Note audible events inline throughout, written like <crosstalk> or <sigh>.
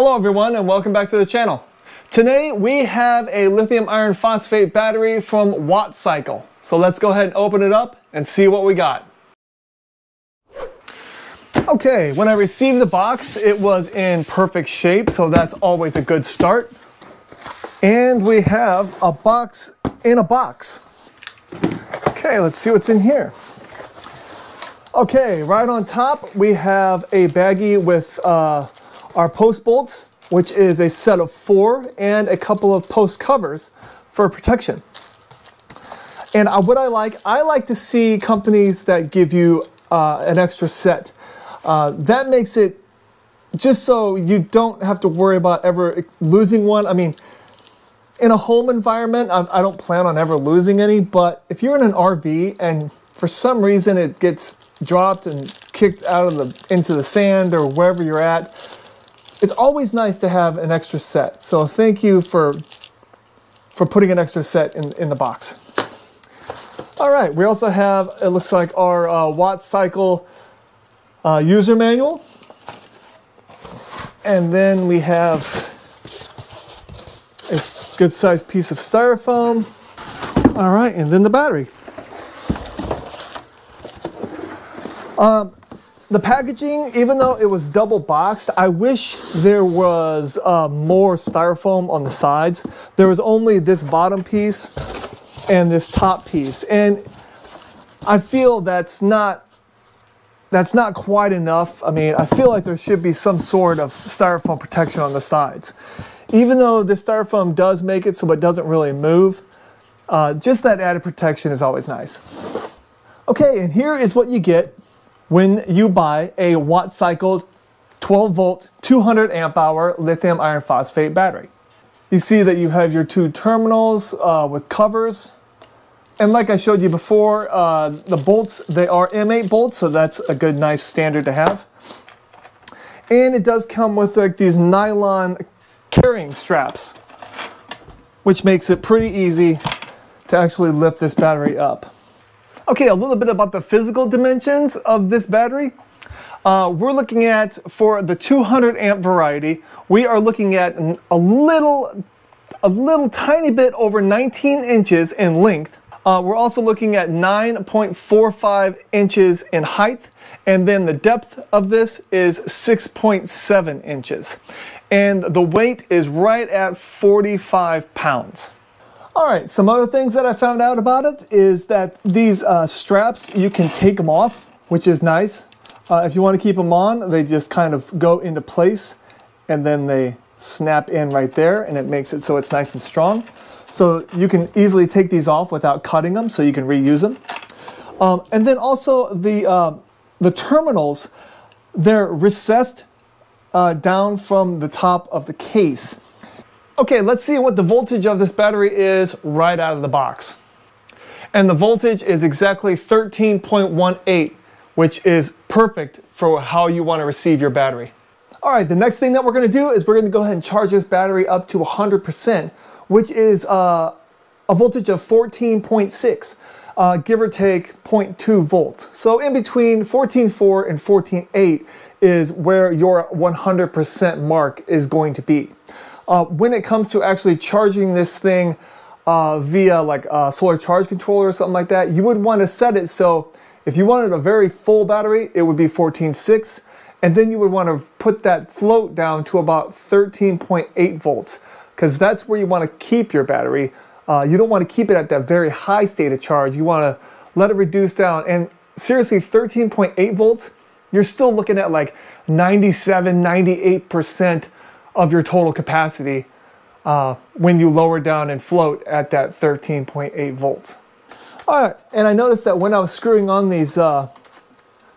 Hello everyone and welcome back to the channel. Today we have a lithium iron phosphate battery from Wattcycle. So let's go ahead and open it up and see what we got. Okay, when I received the box, it was in perfect shape, so that's always a good start. And we have a box in a box. Okay, let's see what's in here. Okay, right on top, we have a baggie with uh, our post bolts, which is a set of four and a couple of post covers for protection. And what I like, I like to see companies that give you uh, an extra set. Uh, that makes it just so you don't have to worry about ever losing one. I mean, in a home environment, I, I don't plan on ever losing any, but if you're in an RV and for some reason it gets dropped and kicked out of the into the sand or wherever you're at, it's always nice to have an extra set. So thank you for, for putting an extra set in, in the box. All right, we also have, it looks like our uh, Wattcycle uh, user manual. And then we have a good sized piece of styrofoam. All right, and then the battery. Um, the packaging, even though it was double boxed, I wish there was uh, more styrofoam on the sides. There was only this bottom piece and this top piece. And I feel that's not that's not quite enough. I mean, I feel like there should be some sort of styrofoam protection on the sides. Even though the styrofoam does make it so it doesn't really move, uh, just that added protection is always nice. Okay, and here is what you get when you buy a Wattcycle 12 volt 200 amp hour lithium iron phosphate battery. You see that you have your two terminals uh, with covers. And like I showed you before, uh, the bolts, they are M8 bolts, so that's a good, nice standard to have. And it does come with like these nylon carrying straps, which makes it pretty easy to actually lift this battery up. Okay, a little bit about the physical dimensions of this battery. Uh, we're looking at, for the 200 amp variety, we are looking at a little, a little tiny bit over 19 inches in length. Uh, we're also looking at 9.45 inches in height, and then the depth of this is 6.7 inches. And the weight is right at 45 pounds. All right, some other things that I found out about it is that these uh, straps, you can take them off, which is nice. Uh, if you want to keep them on, they just kind of go into place and then they snap in right there and it makes it so it's nice and strong. So you can easily take these off without cutting them so you can reuse them. Um, and then also the, uh, the terminals, they're recessed uh, down from the top of the case. Okay, let's see what the voltage of this battery is right out of the box. And the voltage is exactly 13.18, which is perfect for how you want to receive your battery. All right, the next thing that we're going to do is we're going to go ahead and charge this battery up to 100%, which is uh, a voltage of 14.6, uh, give or take 0.2 volts. So in between 14.4 and 14.8 is where your 100% mark is going to be. Uh, when it comes to actually charging this thing uh, via like a solar charge controller or something like that, you would want to set it so if you wanted a very full battery, it would be 14.6, and then you would want to put that float down to about 13.8 volts, because that's where you want to keep your battery. Uh, you don't want to keep it at that very high state of charge. You want to let it reduce down. And seriously, 13.8 volts, you're still looking at like 97, 98% of your total capacity uh, when you lower down and float at that 13.8 volts. All right, and I noticed that when I was screwing on these uh,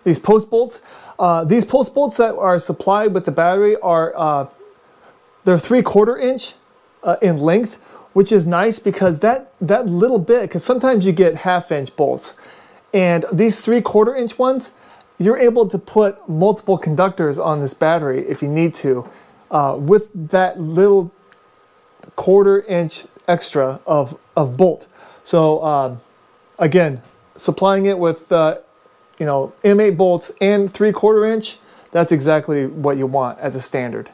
these post bolts, uh, these post bolts that are supplied with the battery are uh, they're three quarter inch uh, in length, which is nice because that that little bit, because sometimes you get half inch bolts, and these three quarter inch ones, you're able to put multiple conductors on this battery if you need to, uh, with that little quarter inch extra of, of bolt. So um, again, supplying it with uh, you know M8 bolts and three quarter inch, that's exactly what you want as a standard.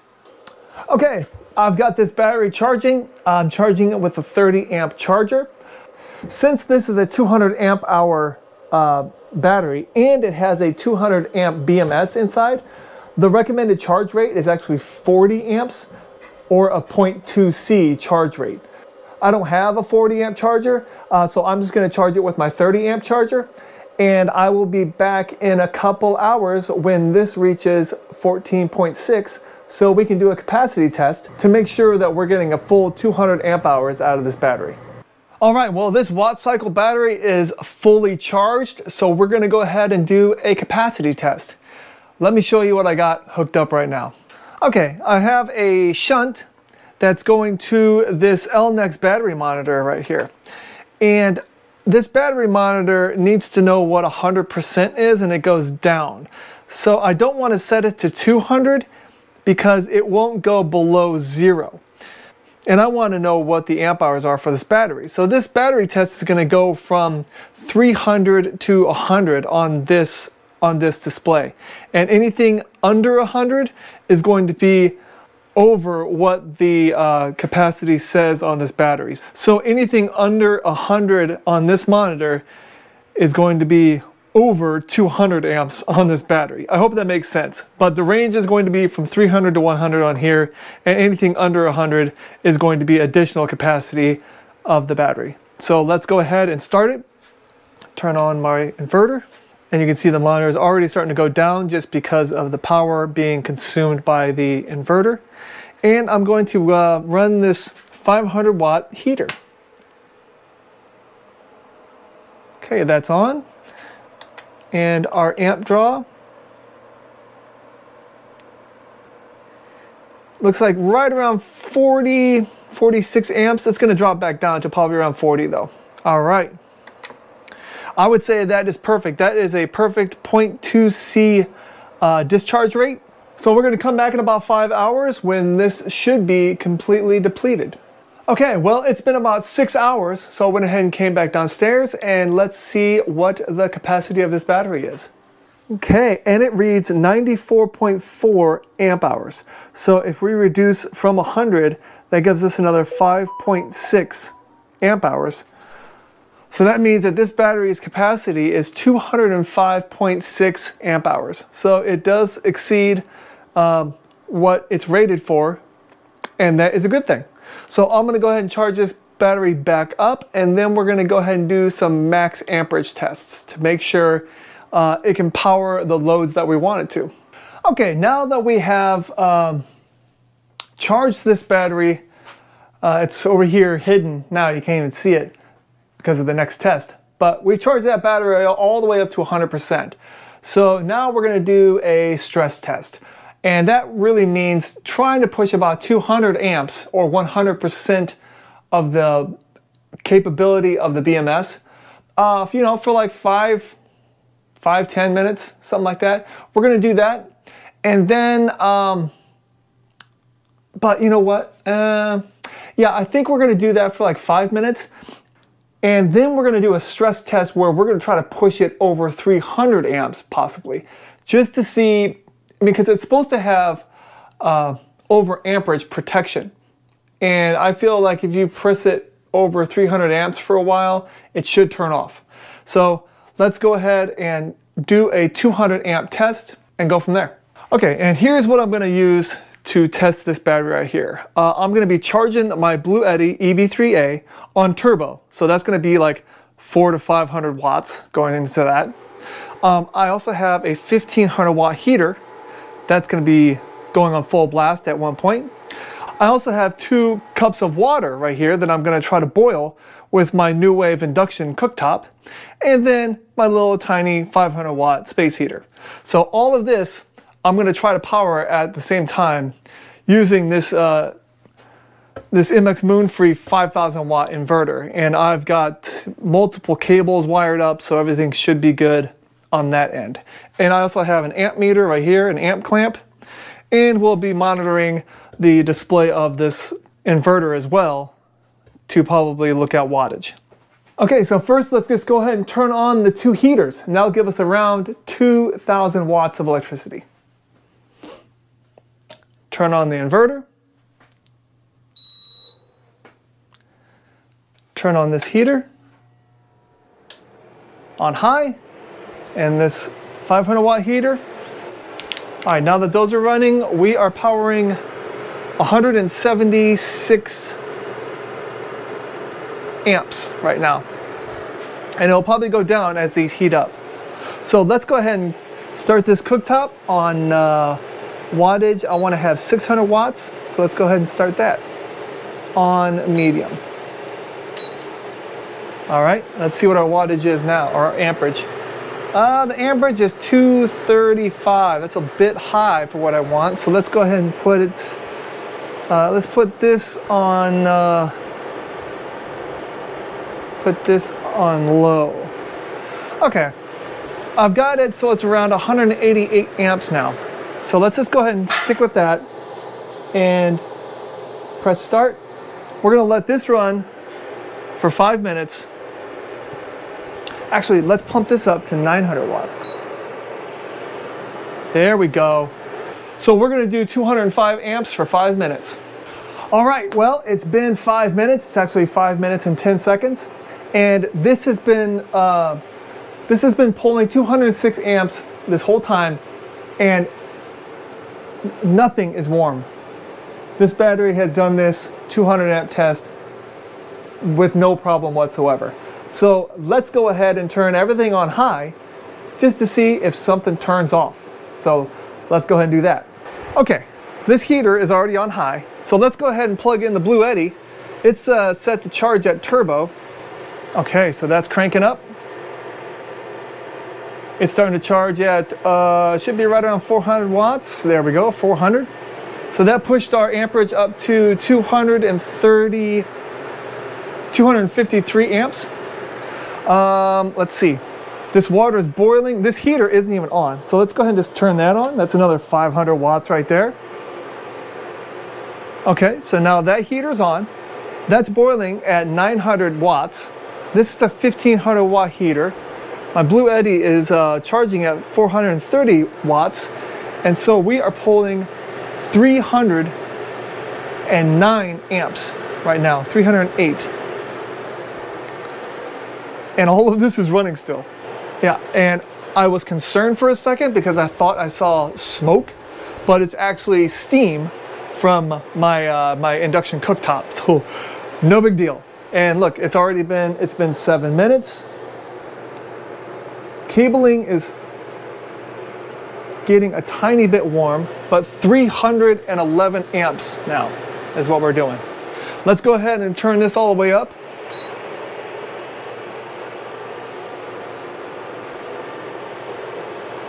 Okay, I've got this battery charging. I'm charging it with a 30 amp charger. Since this is a 200 amp hour uh, battery and it has a 200 amp BMS inside, the recommended charge rate is actually 40 amps or a 0.2C charge rate. I don't have a 40 amp charger, uh, so I'm just gonna charge it with my 30 amp charger. And I will be back in a couple hours when this reaches 14.6 so we can do a capacity test to make sure that we're getting a full 200 amp hours out of this battery. All right, well, this Wattcycle battery is fully charged, so we're gonna go ahead and do a capacity test. Let me show you what I got hooked up right now. Okay, I have a shunt that's going to this Elnex battery monitor right here. And this battery monitor needs to know what 100% is and it goes down. So I don't want to set it to 200 because it won't go below zero. And I want to know what the amp hours are for this battery. So this battery test is going to go from 300 to 100 on this on this display. And anything under 100 is going to be over what the uh, capacity says on this battery. So anything under 100 on this monitor is going to be over 200 amps on this battery. I hope that makes sense. But the range is going to be from 300 to 100 on here, and anything under 100 is going to be additional capacity of the battery. So let's go ahead and start it. Turn on my inverter. And you can see the monitor is already starting to go down just because of the power being consumed by the inverter. And I'm going to uh, run this 500 watt heater. Okay, that's on. And our amp draw looks like right around 40, 46 amps. It's going to drop back down to probably around 40 though. All right. I would say that is perfect. That is a perfect 0.2C uh, discharge rate. So we're going to come back in about five hours when this should be completely depleted. Okay, well, it's been about six hours, so I went ahead and came back downstairs and let's see what the capacity of this battery is. Okay, and it reads 94.4 amp hours. So if we reduce from 100, that gives us another 5.6 amp hours. So that means that this battery's capacity is 205.6 amp hours. So it does exceed um, what it's rated for, and that is a good thing. So I'm gonna go ahead and charge this battery back up, and then we're gonna go ahead and do some max amperage tests to make sure uh, it can power the loads that we want it to. Okay, now that we have um, charged this battery, uh, it's over here hidden now, you can't even see it because of the next test. But we charged that battery all the way up to 100%. So now we're gonna do a stress test. And that really means trying to push about 200 amps or 100% of the capability of the BMS, uh, you know, for like five, five, 10 minutes, something like that. We're gonna do that. And then, um, but you know what? Uh, yeah, I think we're gonna do that for like five minutes. And then we're gonna do a stress test where we're gonna try to push it over 300 amps possibly, just to see, because it's supposed to have uh, over amperage protection. And I feel like if you press it over 300 amps for a while, it should turn off. So let's go ahead and do a 200 amp test and go from there. Okay, and here's what I'm gonna use to test this battery right here. Uh, I'm gonna be charging my Bluetti EB3A on turbo. So that's gonna be like four to 500 watts going into that. Um, I also have a 1500 watt heater. That's gonna be going on full blast at one point. I also have two cups of water right here that I'm gonna try to boil with my NuWave induction cooktop. And then my little tiny 500 watt space heater. So all of this I'm going to try to power at the same time using this uh, this Mxmoonfree 5000 watt inverter and I've got multiple cables wired up so everything should be good on that end. And I also have an amp meter right here, an amp clamp, and we'll be monitoring the display of this inverter as well to probably look at wattage. Okay, so first let's just go ahead and turn on the two heaters and that'll give us around 2000 watts of electricity turn on the inverter, turn on this heater on high, and this 500 watt heater. All right, now that those are running, we are powering 176 amps right now. And it'll probably go down as these heat up. So let's go ahead and start this cooktop on uh, wattage. I want to have 600 watts. So let's go ahead and start that on medium. All right, let's see what our wattage is now, or our amperage. Uh, the amperage is 235. That's a bit high for what I want. So let's go ahead and put it, uh, let's put this on, uh, put this on low. Okay, I've got it so it's around 188 amps now. So let's just go ahead and stick with that and press start. We're gonna let this run for five minutes Actually, let's pump this up to 900 watts. There we go. So we're gonna do 205 amps for five minutes. All right, well, it's been five minutes. It's actually five minutes and 10 seconds. And this has been, uh, this has been pulling 206 amps this whole time and nothing is warm. This battery has done this 200 amp test with no problem whatsoever. So let's go ahead and turn everything on high just to see if something turns off. So let's go ahead and do that. Okay, this heater is already on high. So let's go ahead and plug in the Bluetti. It's uh, set to charge at turbo. Okay, so that's cranking up. It's starting to charge at, uh, should be right around 400 watts. There we go, 400. So that pushed our amperage up to 230, 253 amps. Um, let's see. This water is boiling. This heater isn't even on. So let's go ahead and just turn that on. That's another 500 watts right there. Okay, so now that heater's on. That's boiling at 900 watts. This is a 1500 watt heater. My Bluetti is uh, charging at 430 watts. And so we are pulling 309 amps right now, 308 and all of this is running still. Yeah, and I was concerned for a second because I thought I saw smoke, but it's actually steam from my, uh, my induction cooktop, <laughs> so no big deal. And look, it's already been, it's been seven minutes. Cabling is getting a tiny bit warm, but 311 amps now is what we're doing. Let's go ahead and turn this all the way up.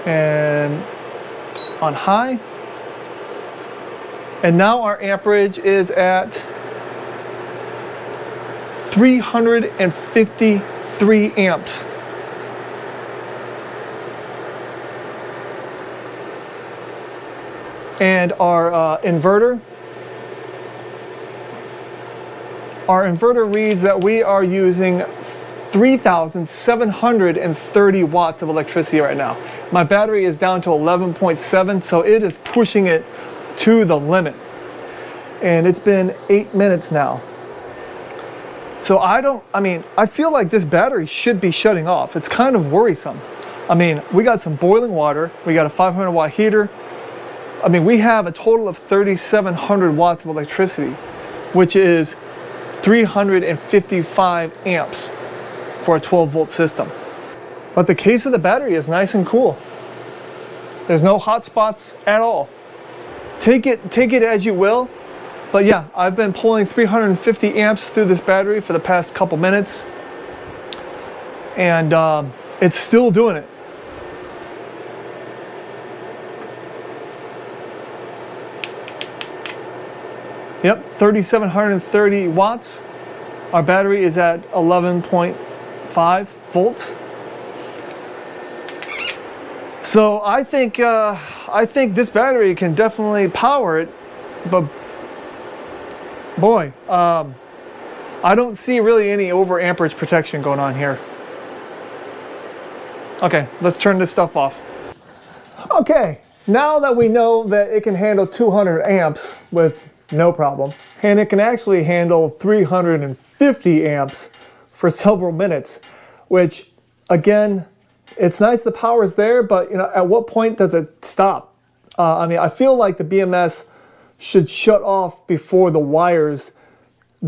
and on high. And now our amperage is at 353 amps. And our uh, inverter, our inverter reads that we are using 3,730 watts of electricity right now. My battery is down to 11.7, so it is pushing it to the limit. And it's been eight minutes now. So I don't, I mean, I feel like this battery should be shutting off. It's kind of worrisome. I mean, we got some boiling water, we got a 500 watt heater. I mean, we have a total of 3,700 watts of electricity, which is 355 amps for a 12 volt system. But the case of the battery is nice and cool. There's no hot spots at all. Take it, take it as you will. But yeah, I've been pulling 350 amps through this battery for the past couple minutes. And um, it's still doing it. 3,730 watts. Our battery is at 11.5 volts. So I think uh, I think this battery can definitely power it, but boy, um, I don't see really any over amperage protection going on here. Okay, let's turn this stuff off. Okay, now that we know that it can handle 200 amps with no problem. And it can actually handle 350 amps for <laughs> several minutes, which again, it's nice the power's there, but you know, at what point does it stop? Uh, I mean, I feel like the BMS should shut off before the wires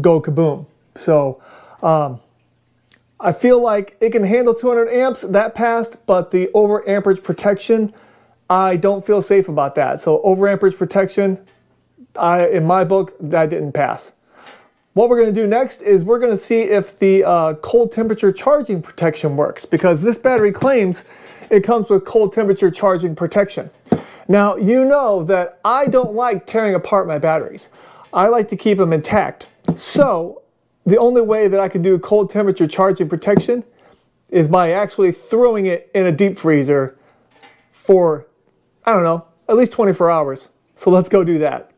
go kaboom. So um, I feel like it can handle 200 amps, that passed, but the over amperage protection, I don't feel safe about that. So over amperage protection, I, in my book, that didn't pass. What we're going to do next is we're going to see if the uh, cold temperature charging protection works because this battery claims it comes with cold temperature charging protection. Now, you know that I don't like tearing apart my batteries. I like to keep them intact. So, the only way that I can do cold temperature charging protection is by actually throwing it in a deep freezer for, I don't know, at least 24 hours. So let's go do that.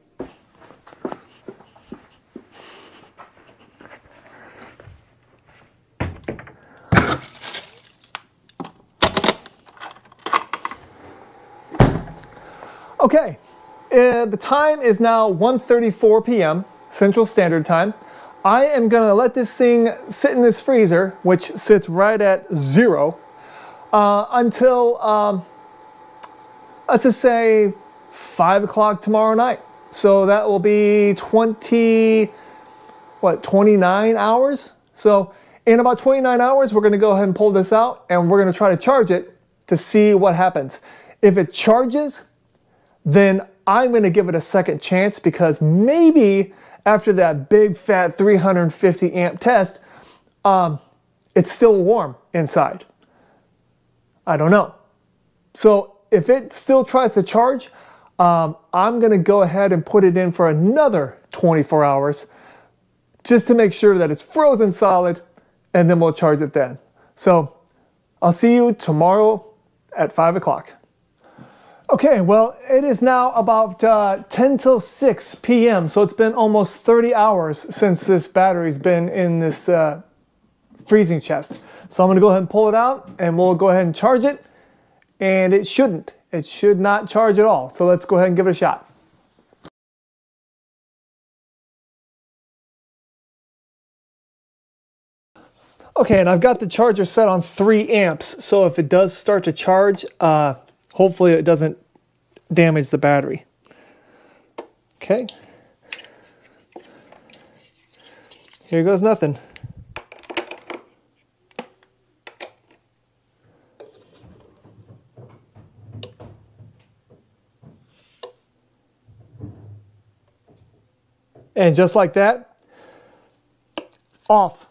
Okay, uh, the time is now 1.34 p.m. Central Standard Time. I am gonna let this thing sit in this freezer, which sits right at zero, uh, until, um, let's just say five o'clock tomorrow night. So that will be 20, what, 29 hours? So in about 29 hours, we're gonna go ahead and pull this out and we're gonna try to charge it to see what happens. If it charges, then I'm going to give it a second chance because maybe after that big fat 350 amp test, um, it's still warm inside. I don't know. So if it still tries to charge, um, I'm going to go ahead and put it in for another 24 hours just to make sure that it's frozen solid and then we'll charge it then. So I'll see you tomorrow at 5 o'clock. Okay, well, it is now about uh, 10 till 6 p.m., so it's been almost 30 hours since this battery's been in this uh, freezing chest. So I'm to go ahead and pull it out, and we'll go ahead and charge it, and it shouldn't. It should not charge at all, so let's go ahead and give it a shot. Okay, and I've got the charger set on 3 amps, so if it does start to charge, uh, Hopefully it doesn't damage the battery. Okay. Here goes nothing. And just like that, off.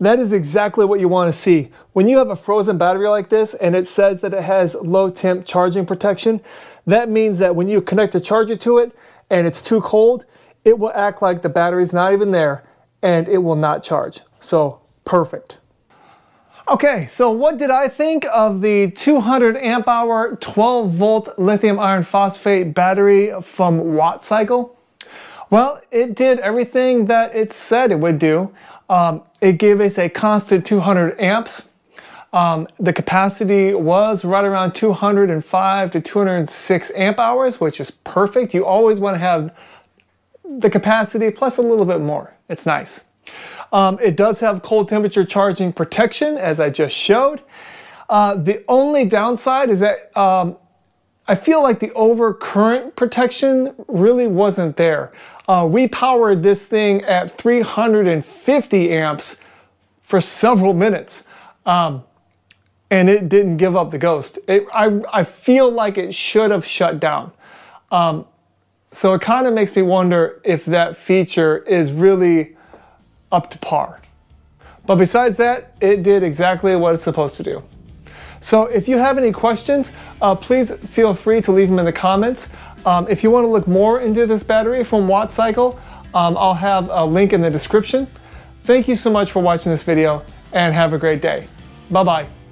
That is exactly what you want to see. When you have a frozen battery like this and it says that it has low temp charging protection, that means that when you connect a charger to it and it's too cold, it will act like the battery's not even there and it will not charge. So perfect. Okay, so what did I think of the 200 amp hour 12 volt lithium iron phosphate battery from WattCycle? Well, it did everything that it said it would do. Um, it gave us a constant 200 amps. Um, the capacity was right around 205 to 206 amp hours, which is perfect. You always want to have the capacity plus a little bit more. It's nice. Um, it does have cold temperature charging protection, as I just showed. Uh, the only downside is that um, I feel like the overcurrent protection really wasn't there. Uh, we powered this thing at 350 amps for several minutes. Um, and it didn't give up the ghost. It, I, I feel like it should have shut down. Um, so it kind of makes me wonder if that feature is really up to par. But besides that, it did exactly what it's supposed to do. So if you have any questions, uh, please feel free to leave them in the comments. Um, if you want to look more into this battery from WattCycle, um, I'll have a link in the description. Thank you so much for watching this video and have a great day. Bye-bye.